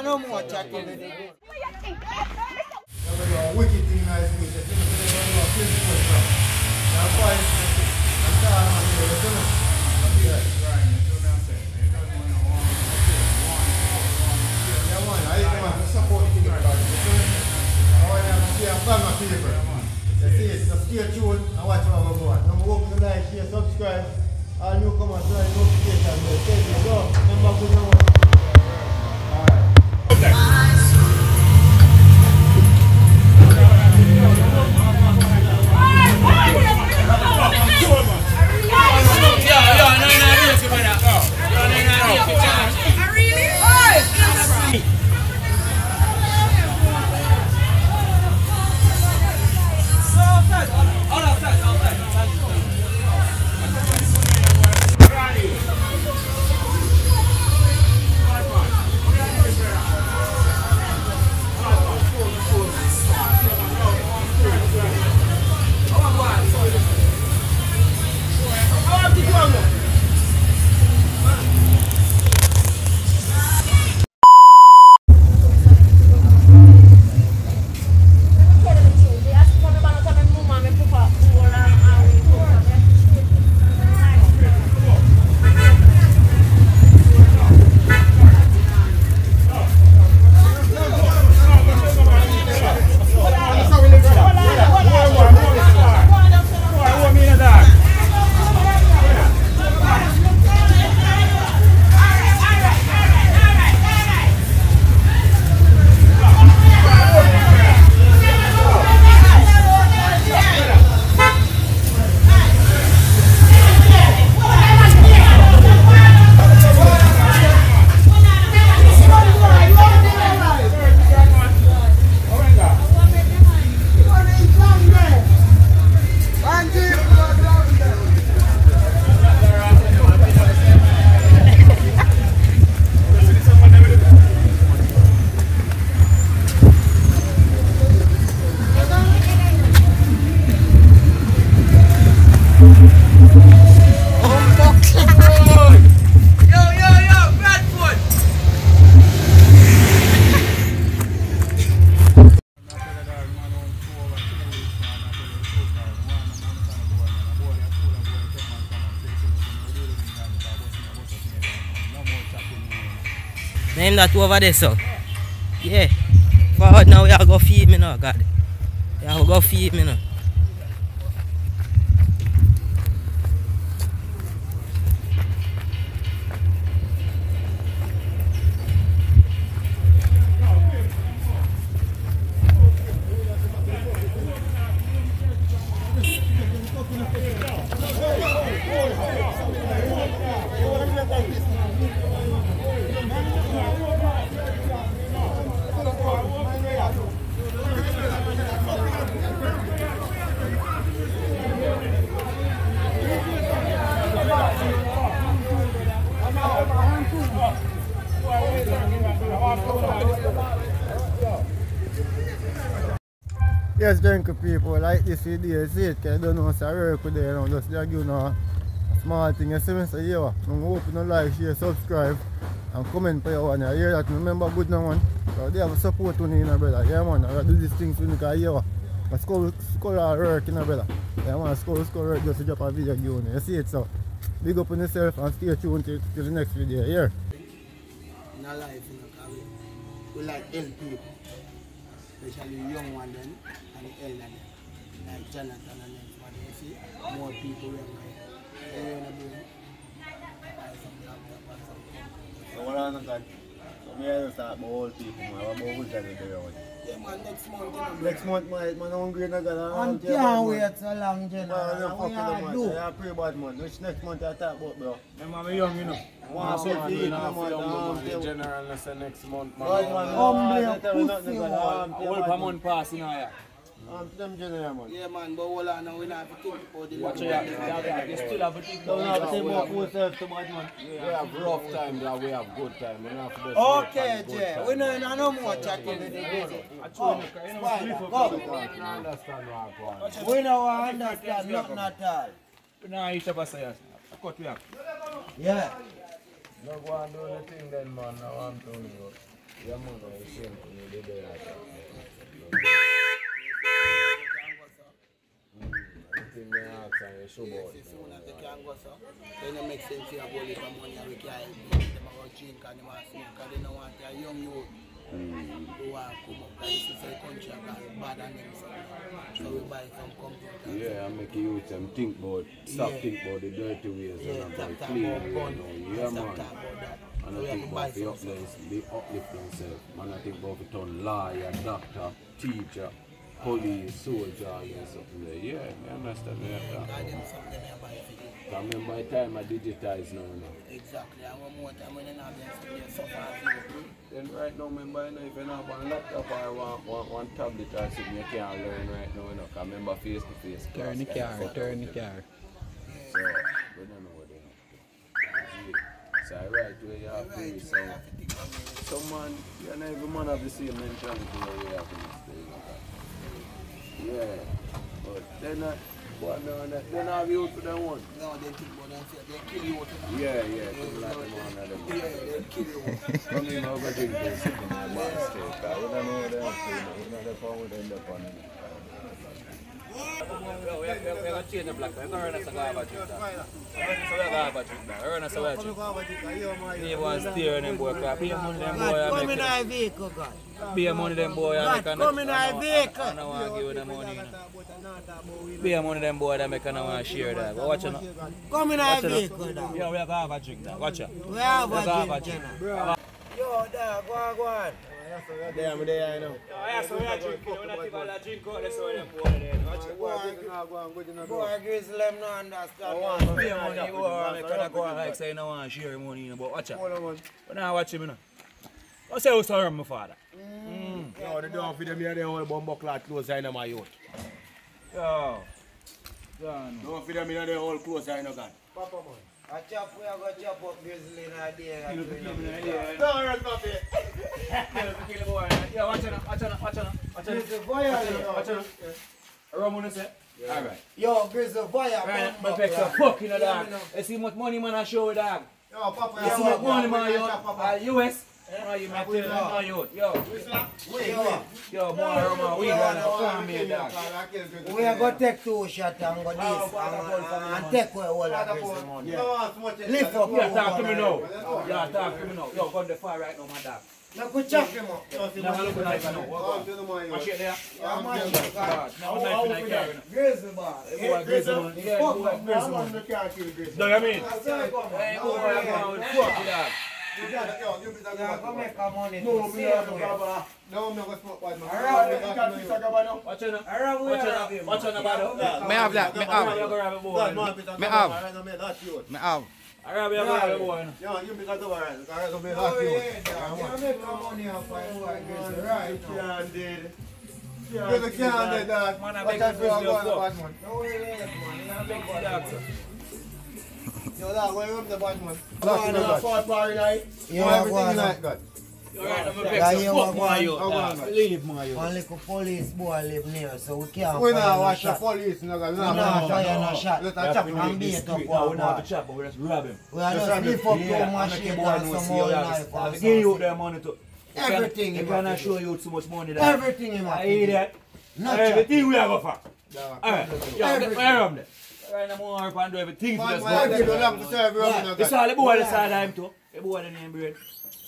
and no more chatting. wicked thing nice to. That's why I'm telling you, listen. Yeah, man, I come on, support the thing. I want to see a family people. You see it, so stay tuned and watch what we're going. Number one, to like, share, subscribe. All newcomers, turn notification bell. Thank you. Go. Remember, good number. Alright. That over there, so. Yeah. Forward now, we are go feed me now, God. We are feed me now. Thank you people. Like this video, see it, cause I don't know, so I work with there, you know, just like you know, small thing, you see me, so yeah, I'm hoping you like, share, subscribe, and comment for your one, you hear that, remember good now one, so they have support to me, you know, brother, yeah man, I do these things with me, cause yeah, my school, school work, you know, brother, yeah man, school, school work just to drop a video, you know, you see it, so, big up on yourself, and stay tuned till, till the next video, here. In our life, you know, we, we like help people, especially young one then and the elder like Jonathan and them. What you see, more people young guys. You know, buy some laptop or something. So what I'm going so me I start my old people, man, what about good time to do? Yeah, man, next month, you know, Next month, man, man, hungry, and I got a And can't wait so long, General. you What fuck we are the do? Yeah, pray bad man. Which next month I talk about, bro? Man, I'm young, you know. Wow, so so man, deep, man, man, young, man, man. man. The general let's say next month, man. Bad man, Humble no, I tell you nothing, pussy, man. man. All month pass, you know, yeah. Um, them general, man. Yeah, man, but hold on, now we not have to think about the Watch out, one. yeah, yeah, you still have to think Don't have to about take we more have- for yourself too much, man. We have rough time, yeah, we have good time. We have to Okay, wait for the Jay, we know you no more chatting with the busy. Oh, Spider, go. I understand what I. We understand nothing at all. We don't eat up a say, cut we up. Yeah. No go and do anything then, man. Now I'm telling you. Yeah, man, I same thing you did there. Everything they ask and you show about. If soon as they can go so, then it makes sense have all this money and we can help them. Them go drink and smoke and they don't want a young youth who to come up. Because this is a country bad and them so. So we buy some computer. Yeah, I make you them think about, stop Yeah. think about the dirty ways Yeah, and about clean way, you know. Yeah, man. talk about that. And I think about the uplift, the uplift themselves. Man, I think about the turn lawyer, doctor, teacher, police, soldier, and something there. Yeah, I understand at Buy that. something you. I remember by the time I digitize now, now. Exactly. And one more time when they have them suffer you. Then right now, remember, you know, if you have one laptop or one, one, one tablet or something, you can't learn right now, you know, 'cause remember face to face. Turn the car, turn the car. So, we don't know what they have. So right where you have to be. so So, to of man, you know, every man have the same mentality where we have you know. Yeah. But then, uh, what no, they don't have youth for them one. No, they think about themselves. They kill you. Yeah, yeah, people like them one of them. Yeah, they kill you. Some of them have a drink this in their basket. We don't know what they have to do. We don't know how a a. Cause pay money them boy. Come in a come in. I. That make I share that. But watch it. Come in our vehicle, dog. Yo, we have garbage drink now. Watch it. We have a drink. Yo, dog, go on, go on. There, I'm there, you know. Yeah, so we are drinking. We're not even a drink out. That's why them boy there. Watch it. Go on, go on, good enough. Boy, Grizzly, them no understand. Pay money boy. I make I go on like say no want to share money. You know. But watch it. Hold on, man. But now watch him, you know. What's say who's sorry, my father? Mm. Mm. No, they don't feed them here, they hold bumbo cloth close in my youth. Yo. John. Don't feed them here, they hold close in no God. I chop, we are going to chop up Grizzly in our day. like we know. Don't hurt coffee. Yeah, watch it, watch. Alright. Yo, Grizzly violate. Right, but fix a fuck, you know, dog. You see much money man I show you, dog. Yo, Papa, You see much money man, yo. US. You tell no, yo. Yo, Wait, yo, rum, we gonna are to take two shots and go this and, and, take away all that Grizzly money. Lift up Yeah, talk to me now. Yeah, talk to me now. Yo, go on the far right now, my dog. Now go chop him up. Now look at that now. Walk on. Watch it there. Yeah, man, you got- Now, what knife in that carry now? Grizzly boss. Boy, Grizzly man. Yeah, boy, Grizzly man. Know what I mean? Hey, boy, I'm going to fuck with that. Yeah, go make a money to save way. No, Watch it now. Around we Watch it have now. him. Watch it now, brother. Me have that, me Alright, have. you go grab a boy. now. Me have. Me have. Alright, you go grab a boy. now. Oh, yeah, dog. You make a money off of boy, Grizzly, right now. Man, I beg you, Grizzly, you fuck. No way, man. You I beg you, dog, sir. Yeah, go on. You alright, I'm a Yeah, vex you you. are Fuck going. my youth, go on. Leave my youth. One little police boy live near, so we can't We fire now no watch the police. No, God, we We not not fire fire no shot. Let We us have chop to him. make and it beat up discreet. one No, we don't have boy. to chop, but we just rob him. We are Just just lift up Yeah, two and machine and some more how knife that or. Give you their money too. You can- Everything You him cannot show you too much money that. Everything him I hear that. Not chop. Everything we have a fuck. Alright, yo, Everything. where am I? Right I'm going to do everything for this boy. give you long to serve you, Yeah. no, It's all the boy the side of him too. The boy the name brain.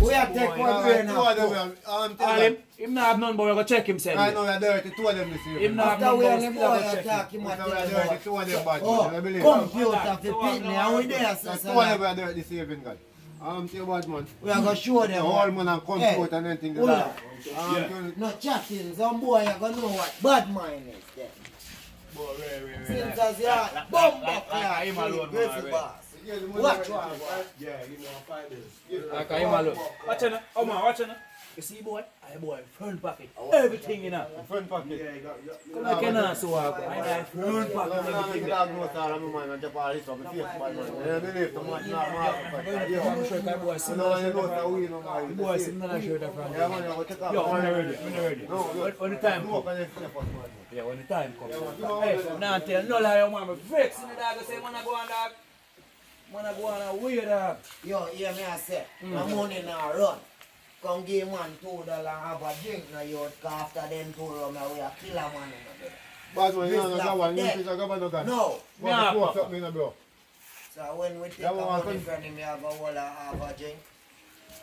We have to take Boy, one All brain two of them, um, um, All him, him not have none, but we go check himself. I know you're dirty, two of them this Him evening. not have After none, we but and we the still boy go check him. attack him I know the you're boy. dirty, two of them bad, Oh, I believe. computer for pitney and we there, so That's so two of them like, are dirty this evening, God. Um, tell you what, man. we are going to show The them whole what. man and Hey, computer and anything. hold like on. that. Tell- No chatting, some boy you gonna know what bad mind is then. Since as you are bomb back like him alone, man, boss. Yeah, the money Watch right one. there. Yeah, give me one five days. Like him alone. Watch it now. Oh man, watch it now. You see boy? I boy, front pocket. Everything in there. Front pocket. Yeah, you got, you you Come like an so I go. I got front pocket I'm not everything. going to diagnose all of my man and jump all this up. My face bad, man. Yeah, believe the man, not my heart. Yo, I'm sure that boy I sing know that you shirt know up that front. we know my- The boy sing that shirt up front. Yeah, man, I will take off Yo, my when man. you ready, when you ready. No, When when the time No, comes. but it's not man. Yeah, when the time comes. Yeah, Hey, from now tell no lie, your mama vex in the dog. I say, man, I go on dog. Man, I go on a weird dog. Yo, hear me I say, my money now run. come give man two dollar and have a drink now you after them two rum we a kill a man. you know. Badman, you know, that one, you dead. piece of governor gun. No. What the fuck up, me, no, bro? So when we take That a money from him, we have a whole have a drink.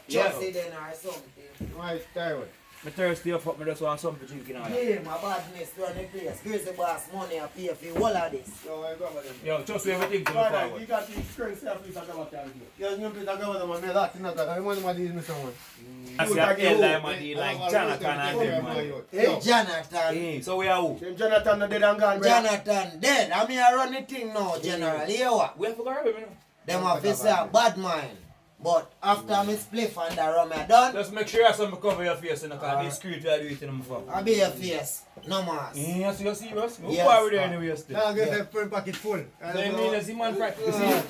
Yeah. Just sit then or something. My style. Me thirsty up, me just want something to drink in all that. Yeah, my badness run the place. Grizzly boss money I pay for all of this. Yo, I governor. Yo, just everything to the Brother, forward. you got the currency of piece of governor here. Yes, you piece of governor, man, me lot in that, I want my deal, me someone. Mm. I see a hell like my deal like Jonathan and them man. Hey, Jonathan. Hey, so we are who? Them Jonathan, no dead and gone, bro. Jonathan dead. I mean, I run the thing now, General. Hear what? We have to go over, man. Them officer a bad mind. But after me spliff and the rum I done, Just make sure you some cover your face, you know, because this script you are doing it in them for. I be a face. No mass. Yeah, so you serious? Who Yes, are we there sir. anyway still? Now get the front pocket full. So you mean as the man practice, you see?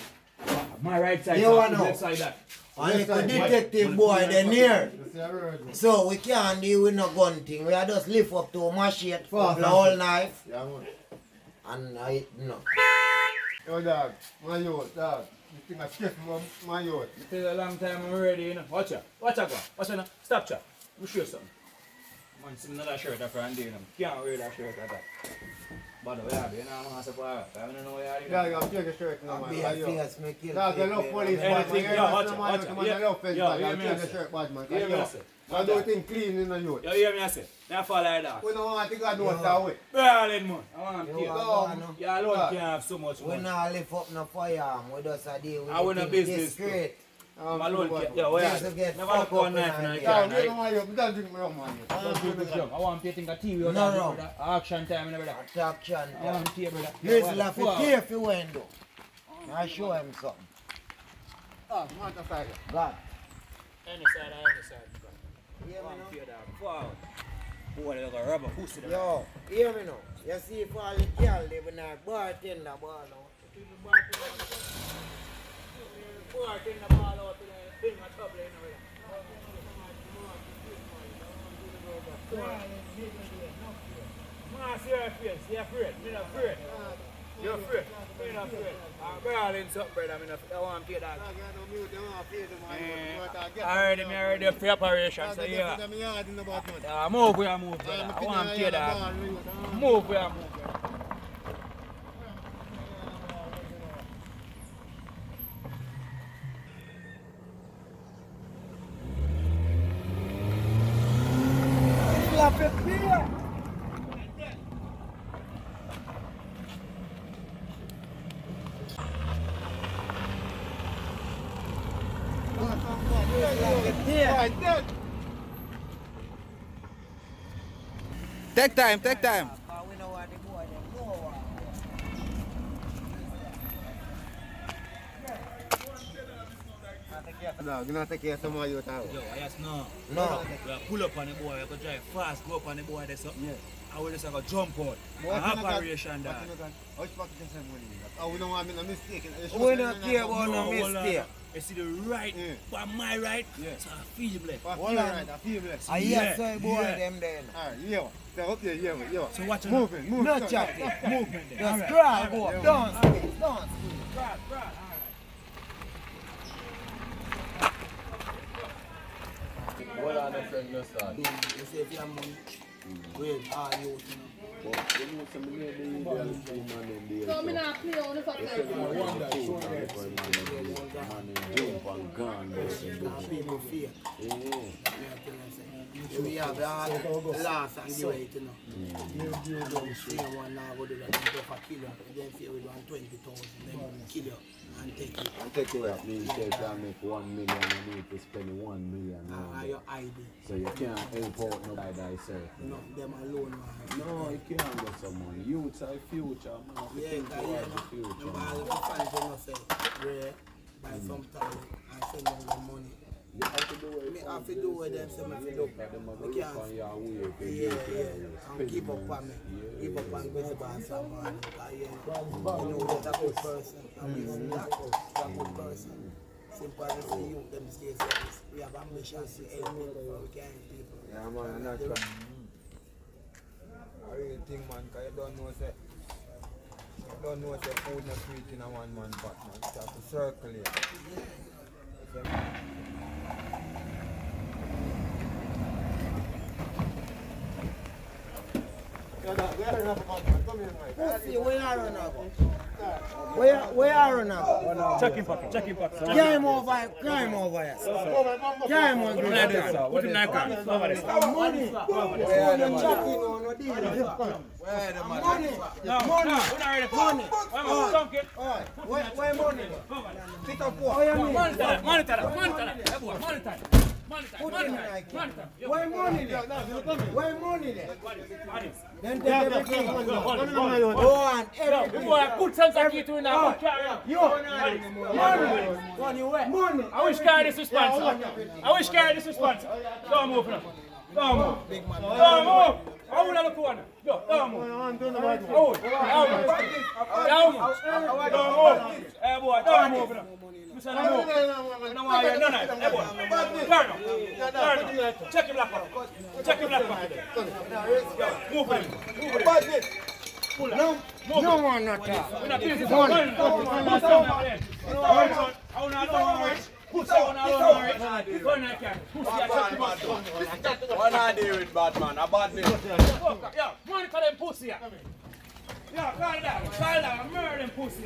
My right side, You wanna know? left side that. And if the detective boy they near. You see, I heard you. So we can't deal with no gun thing. We are just lift up to a machete, Fast, couple whole knife, Yeah, man. and I no. Yo, dog, my youth, dog. You think I skip my, my youth. It takes a long time I'm ready, you know. Watch out. Watch out, go. Watch out now. Stop chat. Let me show you something. Man, see another shirt after and day, you know. Can't wear that shirt like that. But we have, you know, I'm I don't know where you Yeah, are. you have to take a shirt now, I man. be My a youth. face, me kill Dog, you people. love police, Anything, bad man. yeah, You watch know, it, man, watch you it. man, Yeah, you love fence, yeah, bad. hear You me, take I the say. shirt, bad man. Hear me, I Yeah. say. I do things clean in the youth. You hear me, I say? Now fall like that. We don't want to go do that way. Berlin, man. I want You to are kill. gone, no? You alone can't have so much We money. not lift up no firearm. We just a deal with I want the a thing business, discreet. Um, I'm alone bad can't. man. Yo, where Just are to you? get Never fucked go up on knife in in the a day. Dog, can, you know right? my youth. Don't drink my rum, man. Don't drink my Young, I want to think a TV or No, that, no. brother. Action time and everything. Attraction. I want to hear, brother. Grizzly have to Wow. care for window. I show him something. Man, that's like God. Any side, any side. Hear me now? Hear that. Forward. Boy, they got a rubber pussy there. Yo, hear me now. You see if all the girl live in a bartender bar now. Bartender ball out to the thing a trouble in there. Man, see your face. You're afraid. Afraid. You're afraid. Not afraid. I'm something, brother. Me not I want to hear that. I heard him already so yeah. Yeah, move where I move, brother. I want to hear that. Move where I move, brother. Take time, take time. Cause we know what the boy them know what. Dog, you know take care of some of my youth. ah. Yo, yes, no. No. We pull up on the boy, we go drive fast, go up on the boy, there's something. Yeah. And we just have a jump out. What An you know that- operation what that. you know that- How much pocket you save money? Oh, we don't want to make no mistake. It's We just- not care about no mistake. You see the right, Yeah. but my right, Yeah. so I feel blessed. Fuck Hold you, on. right, I feel blessed. I Yeah, hear say boy yeah. them then. Alright, yeah. So up there, yeah, yeah. So watch it. Moving, moving. No son. chatting. Movement there. Just Alright, crawl alright. go up. yeah, Don't squeeze. Don't squeeze. Crawl, crawl, alright. What are the friend just start? You see if you have money, wait, all you to know. But you know some of the ideal thing man in there. So me not play on the fact that Yeah. And you know. You don't one now go do that, for kill you. Then say we want 20,000, then kill you and take it. Away you can make one million, you need to spend one million. And now. your ID. So you can't help out thyself. No, them alone, man. No, you can't get someone. Youth are future, man. Yeah, the buy some talent and send them the money. You have to do what Me have to do what them say me fi do. Me can't on your way. for Yeah, yeah. And keep up on me. Keep up on with the boss and man. Because, yeah, you know that's a good person. And we see that. That's a good mm. person. Simple as see you, them say service. We have ambitions to help people. We can help people. Yeah, man, and that's right. I really think, man, because you don't know, say, you don't know, say, food not sweet in a one man pot, man. You have to circulate. Where are you now? Where, where you now? Check him pocket, check him pocket. Crime over here, crime over here. Over Put him in here. Put him. Over there. Money. Oh, no, no deal. Money. No, no, we're not ready for Money. It? Alright, where, where money? Up, what? Monitor that, monitor that, monitor that. Hey, boy, monitor that. Monitor, Put monitor, him like monitor. that. Where money there? Where money there? Honest. Then take everything. Hold it, hold it. Go on, The everything. boy put sense of key to in now. Carry on. Money. Money where? Money. I wish carry this sponsor. I wish carry this sponsor. Go on, move now. Go on, move. Go on, move. I will have a corner. Go, go on, move. Oh, how much? How much? Go on, move. Hey, boy, go on, move now. Mr. No move. No want to hear none of it. Hey, boy. Turn up. Turn up. Check your black pocket. Check your black pocket. Go, move him. Move him. Pull up. No, no one not talk. We're not busy. One. One. One. One. One. I want to know where it's. Pussy, I want to know where it's. Go in there, Ken. Pussy, I check him out. What I do with Batman? A bad. Fuck, Yeah, monitor them pussy. Yeah, call that. Call that. Murder them pussy.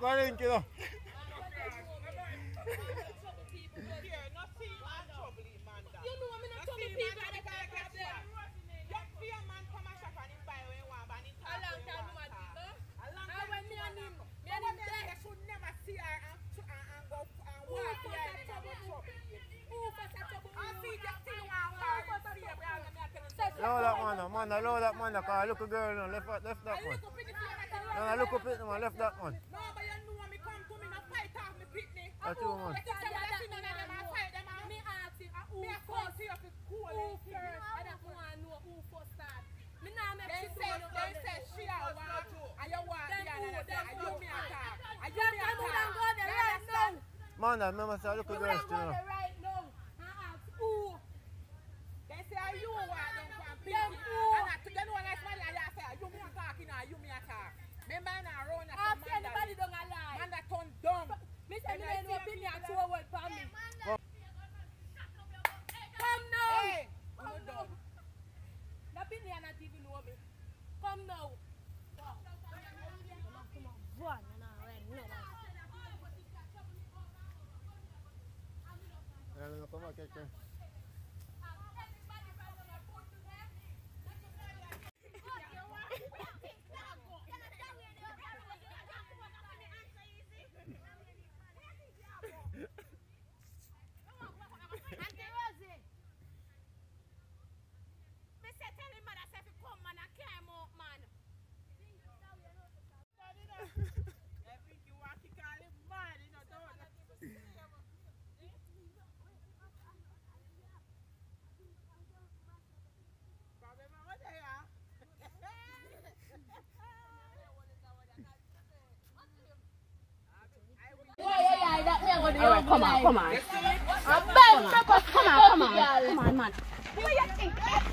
trouble? Who for that man, man, load that man, cause look a girl, left, left that one. No, look up no, man, left that one. That's you, man. Me ask him, uh, who first? Who first? I don't want to know who first start. Me nah make she do no Them two, them two. Them two who? done go there right now. Man, I remember say look a Who? girl done still. go no. there right now. And ask who. Ask anybody don't lie. Me say me ain't no opinion to a word for me. Come now. Come now. The opinion not even know me. Come now. Come on, one and all right, no. Yeah, no, come on, catch her. Auntie Rosie. Me say tell him mother say fi come man and climb up man. Alright, come on, come on. Come on, come on, come on, man. Who you think?